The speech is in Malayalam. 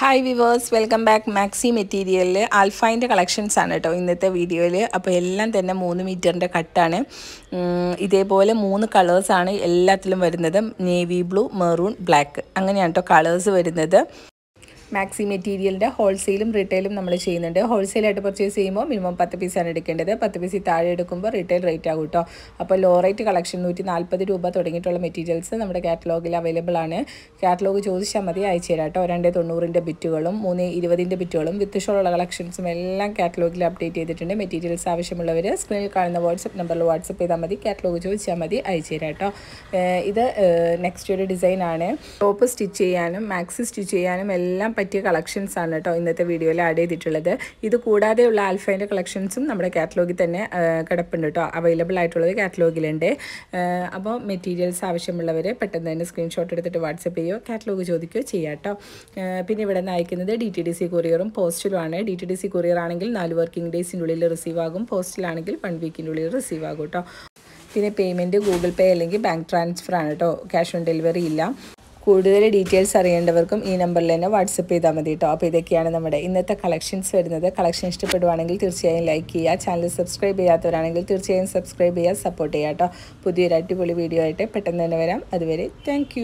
Hi viewers welcome back maxi മെറ്റീരിയലിൽ ആൽഫൈന്റെ കളക്ഷൻസ് ആണ് കേട്ടോ ഇന്നത്തെ വീഡിയോയിൽ അപ്പോൾ എല്ലാം തന്നെ മൂന്ന് മീറ്ററിന്റെ കട്ടാണ് ഇതേപോലെ മൂന്ന് കളേഴ്സാണ് എല്ലാത്തിലും വരുന്നത്. നേവി ബ്ലൂ മെറൂൺ ബ്ലാക്ക് അങ്ങനെയാണ് കേട്ടോ കളേഴ്സ് വരുന്നത്. മാക്സി മെറ്റീരിയലിന്റെ ഹോൾസെയിലും റീറ്റെയിലും നമ്മൾ ചെയ്യുന്നുണ്ട്. ഹോൾസെയിലായിട്ട് പർച്ചേസ് ചെയ്യുമ്പോൾ മിനിമം പത്ത് പീസാണ് എടുക്കേണ്ടത്. പത്ത് പീസ് താഴെ എടുക്കുമ്പോൾ റീറ്റെയിൽ റേറ്റ് ആകും കേട്ടോ അപ്പോൾ ലോ റേറ്റ് കളക്ഷൻ നൂറ്റി നാൽപ്പത് രൂപ തുടങ്ങിയിട്ടുള്ള മെറ്റീരിയൽസ് നമ്മുടെ കാറ്റലോഗിൽ അവൈലബിൾ ആണ്. കാറ്റലോഗ് ചോദിച്ചാൽ മതി അയച്ചു തരാം കേട്ടോ രണ്ട് തൊണ്ണൂറിന്റെ ബിറ്റുകളും മൂന്ന് ഇരുപതിന്റെ ബിറ്റുകളും വിത്ത് ഷോളുള്ള കളക്ഷൻസും എല്ലാം കാറ്റലോഗിൽ അപ്ഡേറ്റ് ചെയ്തിട്ടുണ്ട്. മെറ്റീരിയൽസ് ആവശ്യമുള്ളവർ സ്ക്രീനിൽ കാണുന്ന വാട്സപ്പ് നമ്പറിൽ വാട്സപ്പ് ചെയ്താൽ മതി. കാറ്റലോഗ് ചോദിച്ചാൽ മതി അയച്ചു തരാം കേട്ടോ ഇത് നെക്സ്റ്റ് ഒരു ഡിസൈനാണ് ടോപ്പ് സ്റ്റിച്ച് ചെയ്യാനും മാക്സി സ്റ്റിച്ച് ചെയ്യാനും എല്ലാം പറ്റിയ കളക്ഷൻസ് ആണ് കേട്ടോ ഇന്നത്തെ വീഡിയോയിൽ ആഡ് ചെയ്തിട്ടുള്ളത്. ഇത് കൂടാതെയുള്ള ആൽഫൈന്റെ കളക്ഷൻസും നമ്മുടെ കാറ്റലോഗിൽ തന്നെ കിടപ്പുണ്ട് കേട്ടോ. അവൈലബിൾ ആയിട്ടുള്ളത് കാറ്റലോഗിലുണ്ട് അപ്പോൾ മെറ്റീരിയൽസ് ആവശ്യമുള്ളവർ പെട്ടെന്ന് തന്നെ സ്ക്രീൻഷോട്ട് എടുത്തിട്ട് വാട്സപ്പ് ചെയ്യുകയോ കാറ്റലോഗ് ചോദിക്കുകയോ ചെയ്യാം കേട്ടോ. പിന്നെ ഇവിടെ നിന്ന് അയക്കുന്നത് ഡി ടി ഡി സി കൊറിയറും പോസ്റ്റിലുമാണ് D T D C courier ആണെങ്കിൽ നാല് വർക്കിംഗ് ഡേയ്സിന്റെ ഉള്ളിൽ റിസീവ് ആകും. പോസ്റ്റിലാണെങ്കിൽ വൺ വീക്കിന്റെ ഉള്ളിൽ റിസീവ് ആകും കേട്ടോ. പിന്നെ പേയ്മെന്റ് ഗൂഗിൾ പേ അല്ലെങ്കിൽ ബാങ്ക് ട്രാൻസ്ഫർ ആണ് കേട്ടോ. ക്യാഷ് ഓൺ ഡെലിവറി ഇല്ല. കൂടുതൽ ഡീറ്റെയിൽസ് അറിയേണ്ടവർക്കും ഈ നമ്പറിൽ തന്നെ വാട്സപ്പ് ചെയ്താൽ മതി കേട്ടോ. അപ്പോൾ ഇതൊക്കെയാണ് നമ്മുടെ ഇന്നത്തെ കളക്ഷൻസ് വരുന്നത്. കളക്ഷൻ ഇഷ്ടപ്പെടുവാണെങ്കിൽ തീർച്ചയായും ലൈക്ക് ചെയ്യുക. ചാനൽ സബ്സ്ക്രൈബ് ചെയ്യാത്തവരാണെങ്കിൽ തീർച്ചയായും സബ്സ്ക്രൈബ് ചെയ്യുക സപ്പോർട്ട് ചെയ്യുക കേട്ടോ. പുതിയൊരു അടിപൊളി വീഡിയോ ആയിട്ട് പെട്ടെന്ന് തന്നെ വരാം. അതുവരെ താങ്ക്